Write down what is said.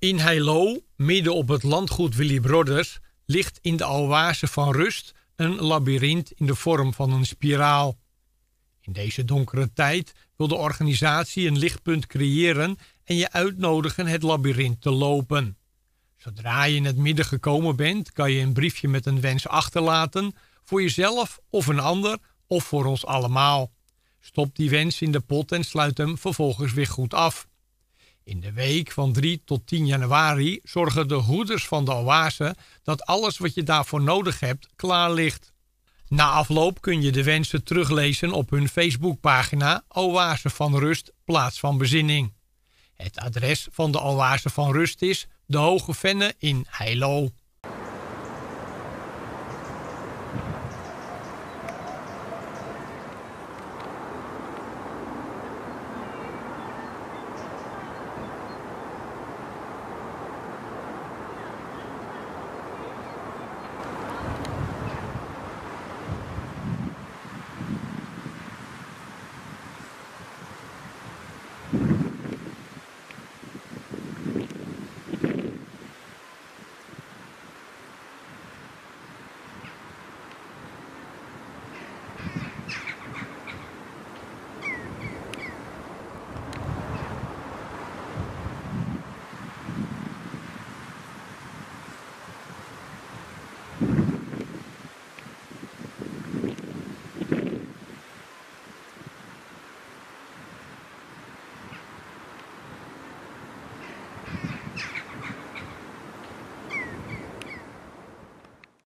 In Heilo, midden op het landgoed Willy Broders, ligt in de oase van rust een labyrint in de vorm van een spiraal. In deze donkere tijd wil de organisatie een lichtpunt creëren en je uitnodigen het labyrint te lopen. Zodra je in het midden gekomen bent, kan je een briefje met een wens achterlaten voor jezelf of een ander of voor ons allemaal. Stop die wens in de pot en sluit hem vervolgens weer goed af. In de week van 3 tot 10 januari zorgen de hoeders van de oase dat alles wat je daarvoor nodig hebt klaar ligt. Na afloop kun je de wensen teruglezen op hun Facebookpagina Oase van Rust, plaats van bezinning. Het adres van de Oase van Rust is De Hoge Venne in Heilo.